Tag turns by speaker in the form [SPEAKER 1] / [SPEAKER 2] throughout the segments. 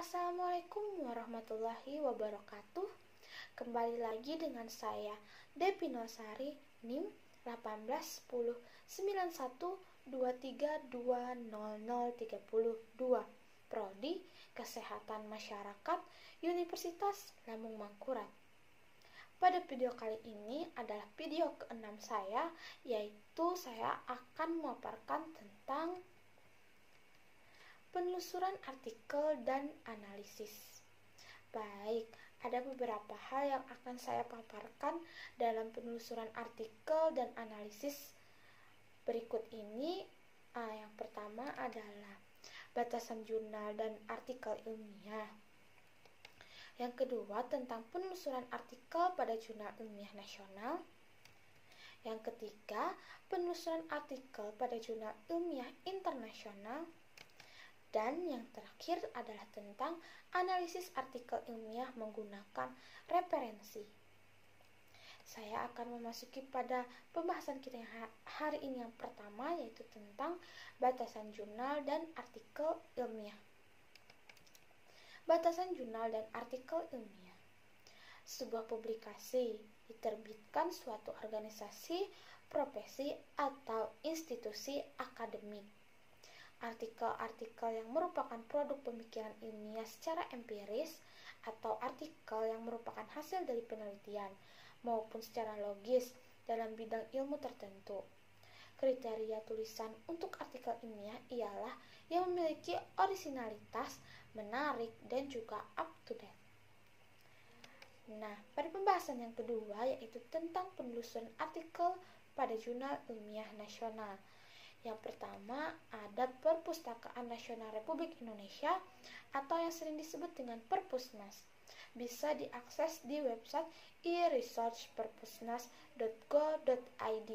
[SPEAKER 1] Assalamualaikum warahmatullahi wabarakatuh. Kembali lagi dengan saya Depi Nosari NIM 1810 Prodi Kesehatan Masyarakat Universitas Lambung Mangkurat. Pada video kali ini adalah video keenam saya, yaitu saya akan memaparkan tentang penelusuran artikel dan analisis. Baik, ada beberapa hal yang akan saya paparkan dalam penelusuran artikel dan analisis berikut ini. Ah, yang pertama adalah batasan jurnal dan artikel ilmiah. Yang kedua, tentang penelusuran artikel pada jurnal ilmiah nasional. Yang ketiga, penelusuran artikel pada jurnal ilmiah internasional. Dan yang terakhir adalah tentang analisis artikel ilmiah menggunakan referensi. Saya akan memasuki pada pembahasan kita yang hari ini yang pertama yaitu tentang batasan jurnal dan artikel ilmiah. Batasan jurnal dan artikel ilmiah. Sebuah publikasi diterbitkan suatu organisasi, profesi, atau institusi akademik artikel-artikel yang merupakan produk pemikiran ilmiah secara empiris atau artikel yang merupakan hasil dari penelitian maupun secara logis dalam bidang ilmu tertentu. Kriteria tulisan untuk artikel ilmiah ialah yang memiliki orisinalitas, menarik, dan juga up to date. Nah, pada pembahasan yang kedua yaitu tentang penelusuran artikel pada jurnal ilmiah nasional. Yang pertama ada Perpustakaan Nasional Republik Indonesia atau yang sering disebut dengan Perpusnas. Bisa diakses di website e-researchperpusnas.go.id.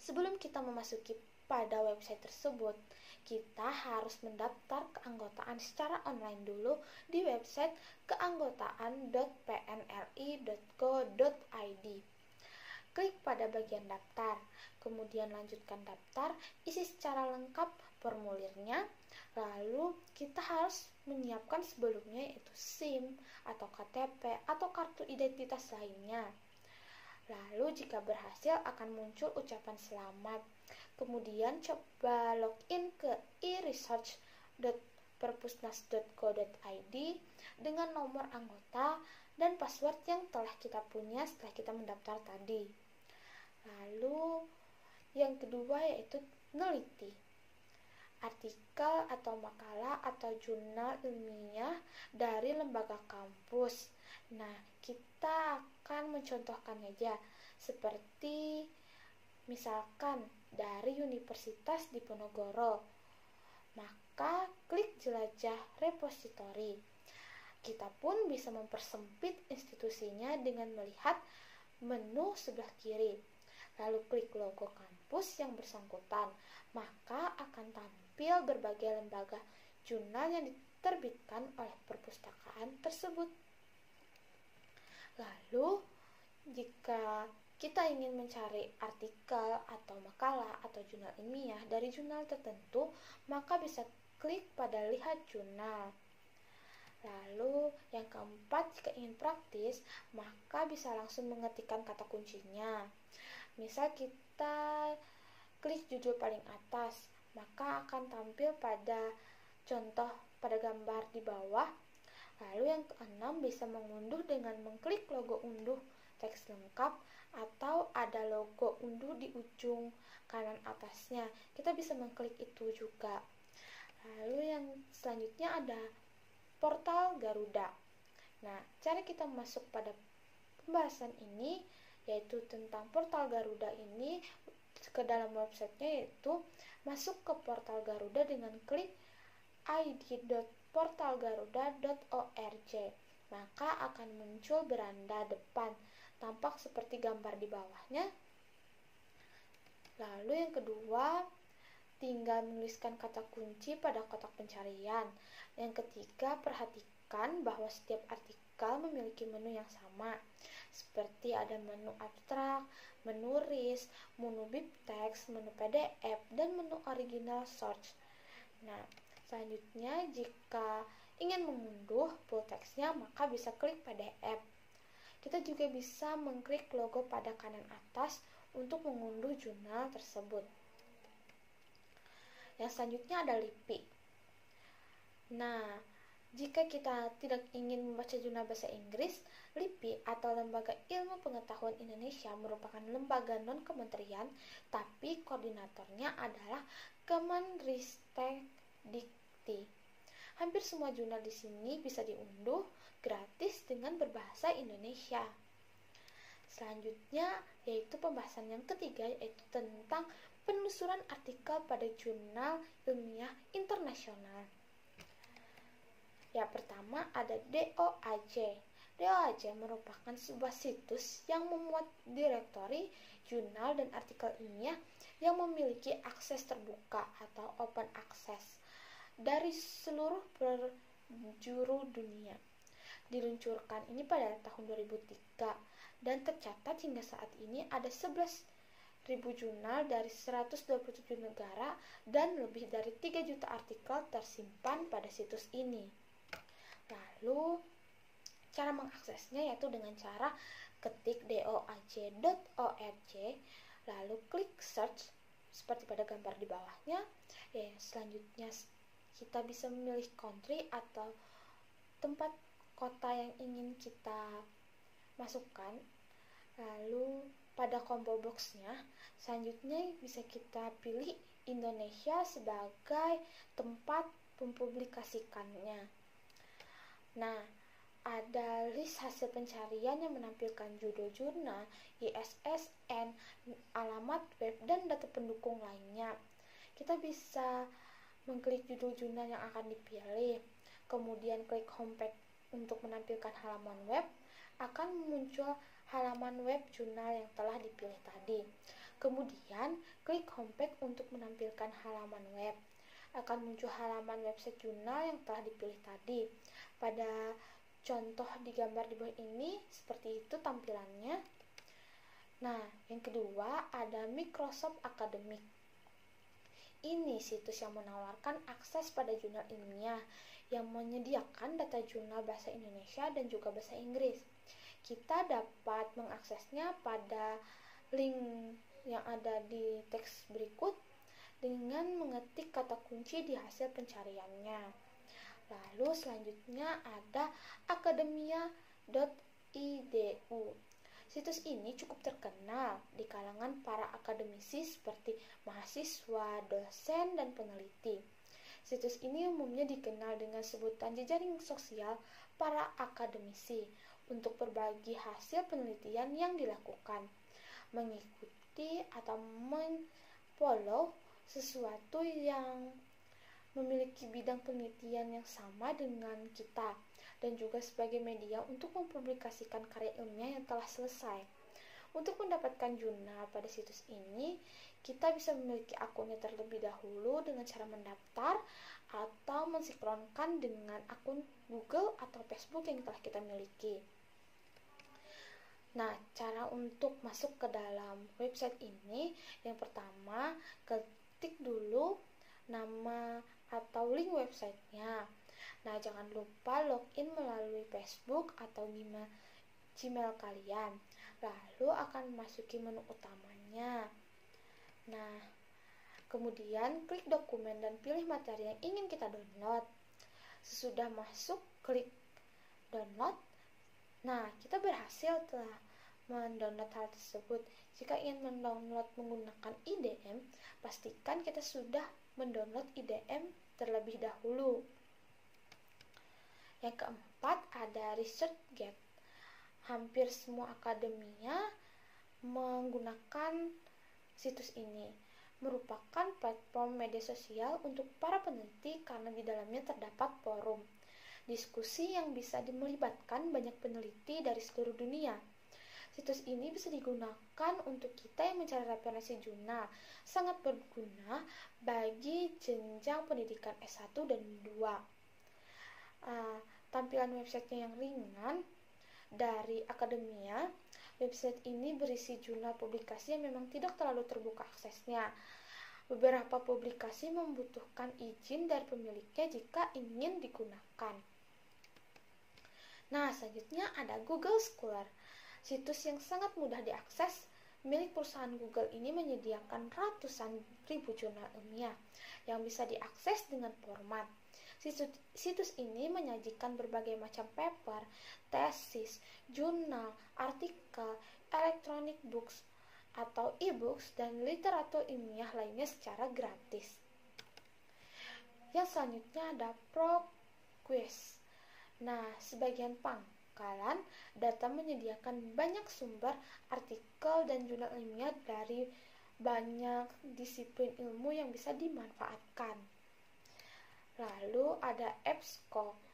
[SPEAKER 1] Sebelum kita memasuki pada website tersebut, kita harus mendaftar keanggotaan secara online dulu di website keanggotaan.pnri.go.id. Klik pada bagian daftar, kemudian lanjutkan daftar, isi secara lengkap formulirnya, lalu kita harus menyiapkan sebelumnya yaitu SIM atau KTP atau kartu identitas lainnya. Lalu jika berhasil akan muncul ucapan selamat. Kemudian coba login ke e-research.perpusnas.co.id dengan nomor anggota dan password yang telah kita punya setelah kita mendaftar tadi. Lalu yang kedua yaitu neliti. Artikel atau makalah atau jurnal ilmiah dari lembaga kampus. Nah, kita akan mencontohkan aja seperti misalkan dari Universitas Diponegoro. Maka klik jelajah repositori. Kita pun bisa mempersempit institusinya dengan melihat menu sebelah kiri lalu klik logo kampus yang bersangkutan, maka akan tampil berbagai lembaga jurnal yang diterbitkan oleh perpustakaan tersebut. Lalu, jika kita ingin mencari artikel atau makalah atau jurnal ilmiah dari jurnal tertentu, maka bisa klik pada lihat jurnal. Lalu, yang keempat, jika ingin praktis, maka bisa langsung mengetikkan kata kuncinya. Misal kita klik judul paling atas, maka akan tampil pada contoh pada gambar di bawah. Lalu yang keenam bisa mengunduh dengan mengklik logo unduh teks lengkap atau ada logo unduh di ujung kanan atasnya. Kita bisa mengklik itu juga. Lalu yang selanjutnya ada portal Garuda. Nah, cara kita masuk pada pembahasan ini yaitu tentang portal Garuda ini ke dalam websitenya yaitu masuk ke portal Garuda dengan klik id.portalgaruda.org maka akan muncul beranda depan tampak seperti gambar di bawahnya. Lalu yang kedua tinggal menuliskan kata kunci pada kotak pencarian. Yang ketiga perhatikan bahwa setiap artikel memiliki menu yang sama, seperti ada menu abstrak, menu RIS, menu BibTeX, menu PDF, dan menu original search. Nah, selanjutnya jika ingin mengunduh full teksnya, maka bisa klik PDF. Kita juga bisa mengklik logo pada kanan atas untuk mengunduh jurnal tersebut. Yang selanjutnya ada LIPI. Nah, jika kita tidak ingin membaca jurnal bahasa Inggris, LIPI atau Lembaga Ilmu Pengetahuan Indonesia merupakan lembaga non-kementerian, tapi koordinatornya adalah Kemenristek Dikti. Hampir semua jurnal di sini bisa diunduh gratis dengan berbahasa Indonesia. Selanjutnya yaitu pembahasan yang ketiga yaitu tentang penelusuran artikel pada jurnal ilmiah internasional. Yang pertama ada DOAJ. DOAJ merupakan sebuah situs yang memuat direktori, jurnal, dan artikel ilmiah yang memiliki akses terbuka atau open access dari seluruh penjuru dunia. Diluncurkan ini pada tahun 2003 dan tercatat hingga saat ini ada 11 ribu jurnal dari 127 negara dan lebih dari 3 juta artikel tersimpan pada situs ini. Lalu cara mengaksesnya yaitu dengan cara ketik doaj.org lalu klik search seperti pada gambar di bawahnya. Ya, selanjutnya kita bisa memilih country atau tempat kota yang ingin kita masukkan. Lalu pada combo boxnya selanjutnya bisa kita pilih Indonesia sebagai tempat mempublikasikannya. Nah, ada list hasil pencarian yang menampilkan judul jurnal, ISSN, alamat web, dan data pendukung lainnya. Kita bisa mengklik judul jurnal yang akan dipilih, kemudian klik homepage untuk menampilkan halaman web, akan muncul halaman web jurnal yang telah dipilih tadi. Kemudian, klik homepage untuk menampilkan halaman web. Akan muncul halaman website jurnal yang telah dipilih tadi. Pada contoh di gambar di bawah ini seperti itu tampilannya. Nah, yang kedua ada Microsoft Academic. Ini situs yang menawarkan akses pada jurnal ilmiah yang menyediakan data jurnal bahasa Indonesia dan juga bahasa Inggris. Kita dapat mengaksesnya pada link yang ada di teks berikut dengan mengetik kata kunci di hasil pencariannya. Lalu selanjutnya ada akademia.idu. Situs ini cukup terkenal di kalangan para akademisi seperti mahasiswa, dosen, dan peneliti. Situs ini umumnya dikenal dengan sebutan jejaring sosial para akademisi untuk berbagi hasil penelitian yang dilakukan, mengikuti atau men-follow sesuatu yang memiliki bidang penelitian yang sama dengan kita dan juga sebagai media untuk mempublikasikan karya ilmiah yang telah selesai. Untuk mendapatkan jurnal pada situs ini, kita bisa memiliki akunnya terlebih dahulu dengan cara mendaftar atau mensinkronkan dengan akun Google atau Facebook yang telah kita miliki. Nah, cara untuk masuk ke dalam website ini, yang pertama, ketik dulu nama atau link websitenya. Nah, jangan lupa login melalui Facebook atau Gmail kalian. Lalu akan memasuki menu utamanya. Nah, kemudian klik dokumen dan pilih materi yang ingin kita download. Sesudah masuk, klik download. Nah, kita berhasil telah mendownload hal tersebut. Jika ingin mendownload menggunakan IDM, pastikan kita sudah mendownload IDM terlebih dahulu. Yang keempat ada ResearchGate. Hampir semua akademia menggunakan situs ini. Merupakan platform media sosial untuk para peneliti karena di dalamnya terdapat forum diskusi yang bisa melibatkan banyak peneliti dari seluruh dunia. Situs ini bisa digunakan untuk kita yang mencari referensi jurnal. Sangat berguna bagi jenjang pendidikan S1 dan 2. Uh, ah, tampilan websitenya yang ringan dari akademia. Website ini berisi jurnal publikasi yang memang tidak terlalu terbuka aksesnya. Beberapa publikasi membutuhkan izin dari pemiliknya jika ingin digunakan. Nah, selanjutnya ada Google Scholar. Situs yang sangat mudah diakses milik perusahaan Google ini menyediakan ratusan ribu jurnal ilmiah yang bisa diakses dengan format. Situs, ini menyajikan berbagai macam paper, tesis, jurnal, artikel, electronic books, atau e-books dan literatur ilmiah lainnya secara gratis. Yang selanjutnya ada ProQuest. Nah, sebagian data menyediakan banyak sumber artikel dan jurnal ilmiah dari banyak disiplin ilmu yang bisa dimanfaatkan. Lalu ada EBSCO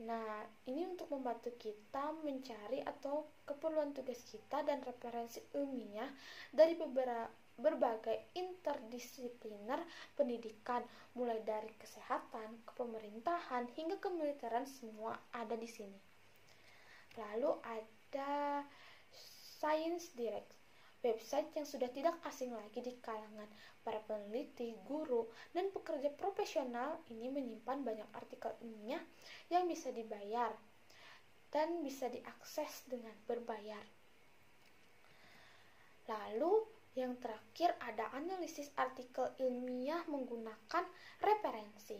[SPEAKER 1] Nah, ini untuk membantu kita mencari atau keperluan tugas kita dan referensi ilmiah dari beberapa berbagai interdisipliner pendidikan, mulai dari kesehatan, kepemerintahan, hingga kemiliteran semua ada di sini. Lalu ada Science Direct website yang sudah tidak asing lagi di kalangan para peneliti, guru, dan pekerja profesional ini menyimpan banyak artikel ilmiah yang bisa dibayar dan bisa diakses dengan berbayar. Lalu yang terakhir ada analisis artikel ilmiah menggunakan referensi.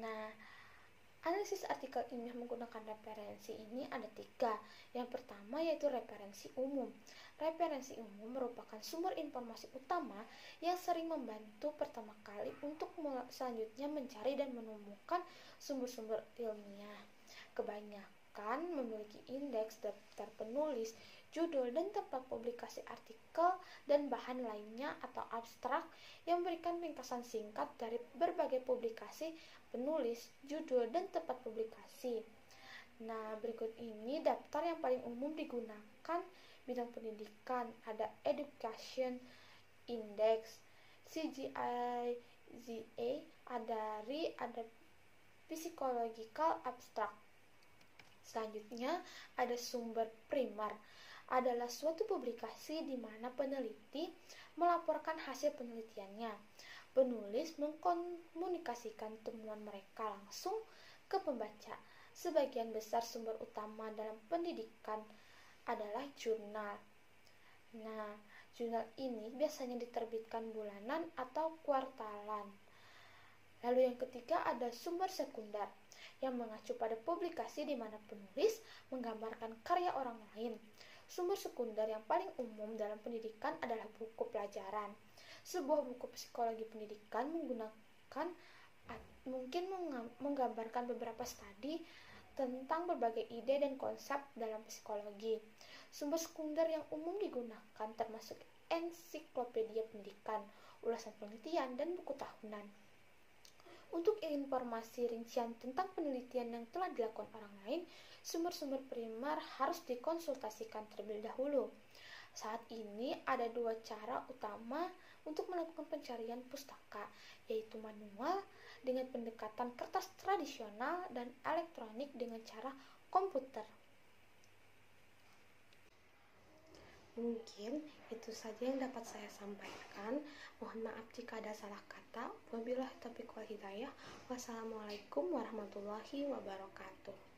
[SPEAKER 1] Nah, Analisis artikel ilmiah menggunakan referensi ini ada tiga. Yang pertama yaitu referensi umum. Referensi umum merupakan sumber informasi utama yang sering membantu pertama kali untuk selanjutnya mencari dan menemukan sumber-sumber ilmiah. Kebanyakan memiliki indeks daftar penulis, judul dan tempat publikasi artikel dan bahan lainnya atau abstrak yang memberikan ringkasan singkat dari berbagai publikasi penulis, judul, dan tempat publikasi. Nah, berikut ini daftar yang paling umum digunakan bidang pendidikan. Ada Education Index, CGI, ZA, ada RI, ada Psychological Abstract. Selanjutnya, ada sumber primer adalah suatu publikasi di mana peneliti melaporkan hasil penelitiannya. Penulis mengkomunikasikan temuan mereka langsung ke pembaca. Sebagian besar sumber utama dalam pendidikan adalah jurnal. Nah, jurnal ini biasanya diterbitkan bulanan atau kuartalan. Lalu yang ketiga ada sumber sekunder yang mengacu pada publikasi di mana penulis menggambarkan karya orang lain. Sumber sekunder yang paling umum dalam pendidikan adalah buku pelajaran sebuah buku psikologi pendidikan menggunakan mungkin menggambarkan beberapa studi tentang berbagai ide dan konsep dalam psikologi. Sumber sekunder yang umum digunakan termasuk ensiklopedia pendidikan, ulasan penelitian, dan buku tahunan. Untuk informasi rincian tentang penelitian yang telah dilakukan orang lain, sumber-sumber primer harus dikonsultasikan terlebih dahulu. Saat ini ada dua cara utama untuk melakukan pencarian pustaka, yaitu manual dengan pendekatan kertas tradisional dan elektronik dengan cara komputer.
[SPEAKER 2] Mungkin itu saja yang dapat saya sampaikan. Mohon maaf jika ada salah kata. Wabillahi taufiq wal hidayah. Wassalamualaikum warahmatullahi wabarakatuh.